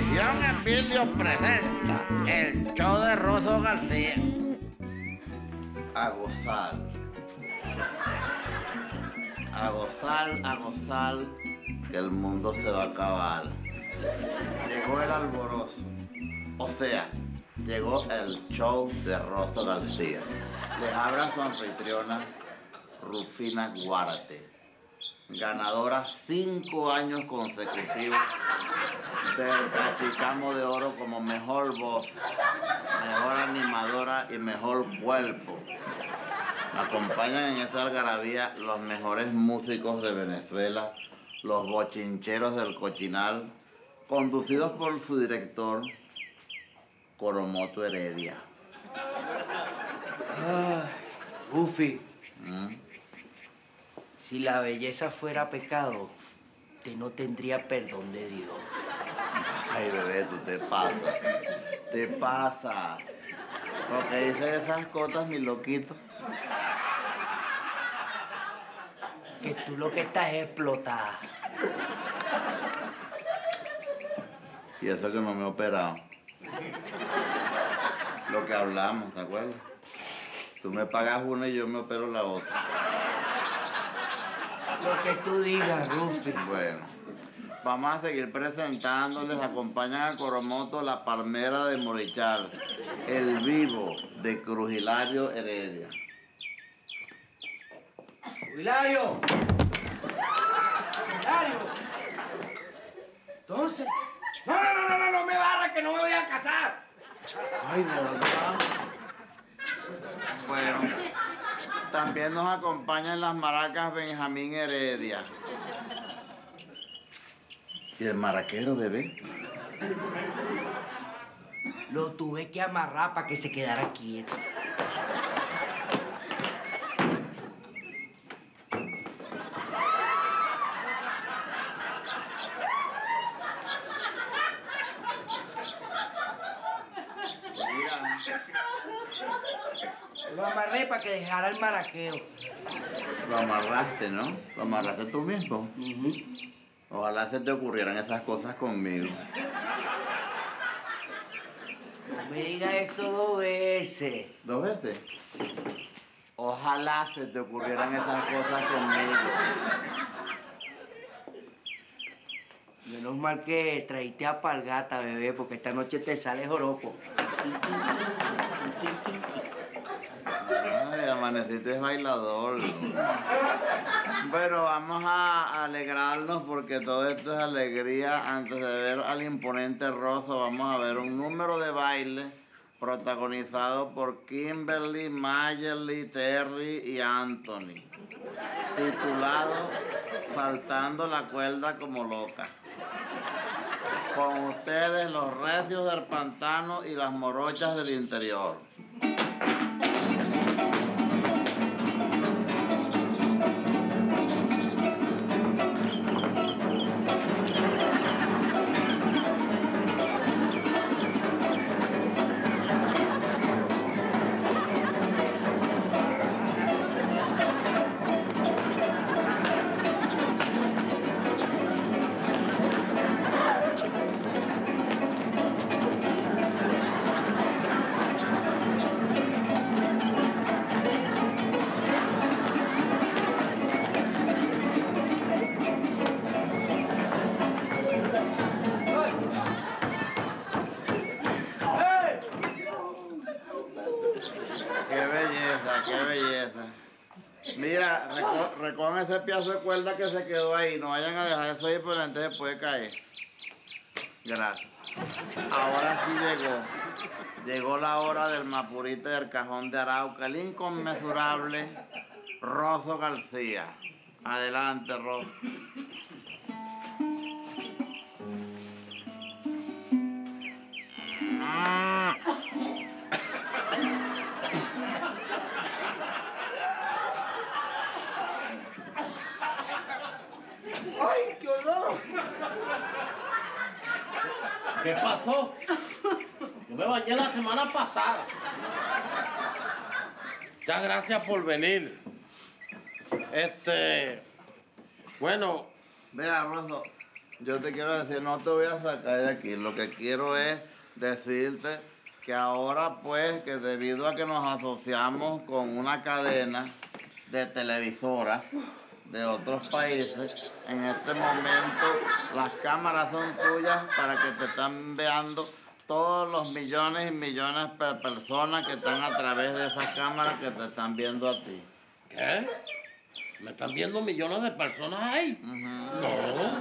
Emilio presenta el show de Rosso García. A gozar. A gozar, a gozar, que el mundo se va a acabar. Llegó el alborozo. O sea, llegó el show de Rosso García. Les habla su anfitriona, Rufina Guarte, ganadora cinco años consecutivos del Cachicamo de Oro como mejor voz, mejor animadora y mejor cuerpo. Acompañan en esta algarabía los mejores músicos de Venezuela, los bochincheros del cochinal, conducidos por su director, Coromoto Heredia. Ay, Ufi, ¿Mm? Si la belleza fuera pecado, te no tendría perdón de Dios. Ay, bebé, tú te pasas. Te pasas. Porque dices esas cosas, mi loquito. Que tú lo que estás es explotada. Y eso que no me he operado. Lo que hablamos, ¿te acuerdas? Tú me pagas una y yo me opero la otra. Lo que tú digas, Rufi. Bueno, vamos a seguir presentándoles. Acompañan a Coromoto la palmera de Morichal, el vivo de Crujilario Heredia. ¡Hilario! ¡Hilario! Entonces. No, no, no, no, no, no me barra que no me voy a casar. Ay, verdad. Bueno, también nos acompañan las maracas Benjamín Heredia. ¿Y el maraquero, bebé? Lo tuve que amarrar para que se quedara quieto. Amarré para que dejara el maraqueo. lo amarraste, ¿no? Lo amarraste tú mismo. Ojalá se te ocurrieran esas cosas conmigo. No me digas eso dos veces. ¿Dos veces? Ojalá se te ocurrieran esas cosas conmigo. Menos mal que traíste a Palgata, bebé, porque esta noche te sale joropo. Amaneciste bailador. Bueno, vamos a alegrarnos porque todo esto es alegría. Antes de ver al imponente Rosso, vamos a ver un número de baile protagonizado por Kimberly, Mayerly, Terry y Anthony. Titulado Saltando la cuerda como loca. Con ustedes los recios del pantano y las morochas del interior. Mira, reco- recojan ese pedazo de cuerda que se quedó ahí. No vayan a dejar eso ahí porque entonces puede caer. Gracias. Ahora sí llegó. Llegó la hora del mapurite del cajón de Arauca, el inconmensurable Rosso García. Adelante, Rosso. ¡Ay, ¿Qué pasó? Yo me bañé la semana pasada. Muchas gracias por venir. Este, bueno, Mira, Rosso, yo te quiero decir, no te voy a sacar de aquí. Lo que quiero es decirte que ahora pues, que debido a que nos asociamos con una cadena de televisoras de otros países, en este momento las cámaras son tuyas para que te están veando todos los millones y millones de personas que están a través de esas cámaras que te están viendo a ti. ¿Qué? ¿Me están viendo millones de personas ahí? No,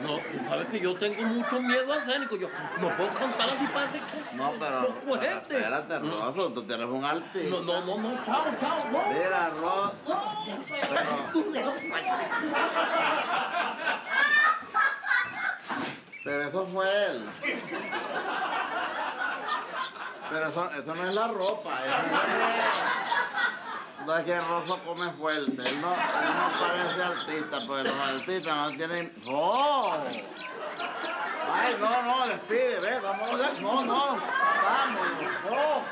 no, tú sabes que yo tengo mucho miedo escénico. Yo no puedo cantar así para decir No, pero, no pero espérate, Rosso, tú tienes un artista. No, no, no, no, chao, chao, no. Mira, Rosso, pero, pero eso fue él. Pero eso, eso no es la ropa, eso no es... No es que Rosso come fuerte, él no, él no parece artista, pero los artistas no tienen... ¡Oh! Ay, no, no, despide, ve, vamos, no, no, vamos, oh.